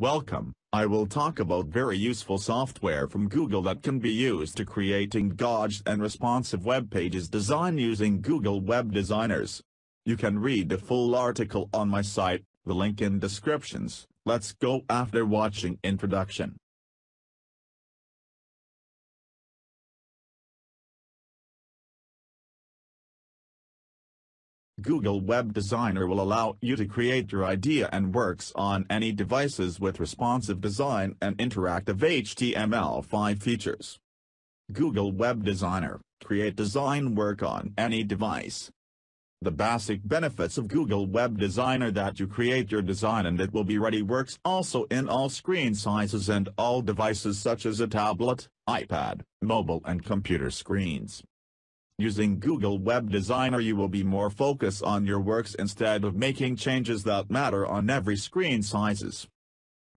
Welcome, I will talk about very useful software from Google that can be used to create engaged and responsive web pages design using Google Web Designers. You can read the full article on my site, the link in descriptions, let's go after watching introduction. Google Web Designer will allow you to create your idea and works on any devices with responsive design and interactive HTML5 features. Google Web Designer, create design work on any device. The basic benefits of Google Web Designer that you create your design and it will be ready works also in all screen sizes and all devices such as a tablet, iPad, mobile and computer screens. Using Google Web Designer you will be more focused on your works instead of making changes that matter on every screen sizes.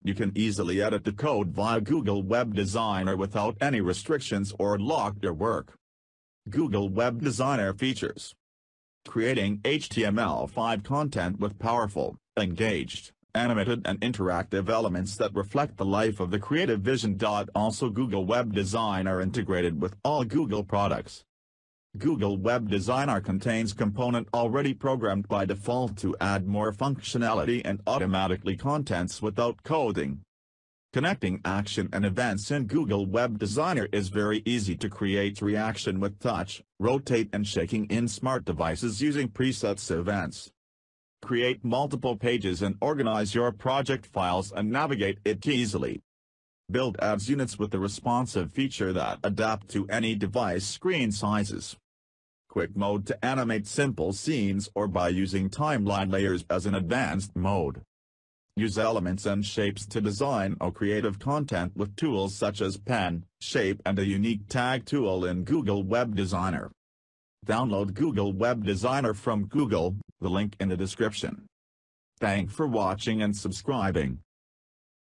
You can easily edit the code via Google Web Designer without any restrictions or lock your work. Google Web Designer features Creating HTML5 content with powerful, engaged, animated and interactive elements that reflect the life of the creative vision. Also Google Web Designer integrated with all Google products. Google Web Designer contains component already programmed by default to add more functionality and automatically contents without coding. Connecting action and events in Google Web Designer is very easy to create reaction with touch, rotate and shaking in smart devices using presets events. Create multiple pages and organize your project files and navigate it easily. Build ads units with a responsive feature that adapt to any device screen sizes quick mode to animate simple scenes or by using timeline layers as an advanced mode. Use elements and shapes to design or creative content with tools such as pen, shape and a unique tag tool in Google Web Designer. Download Google Web Designer from Google, the link in the description. Thank for watching and subscribing.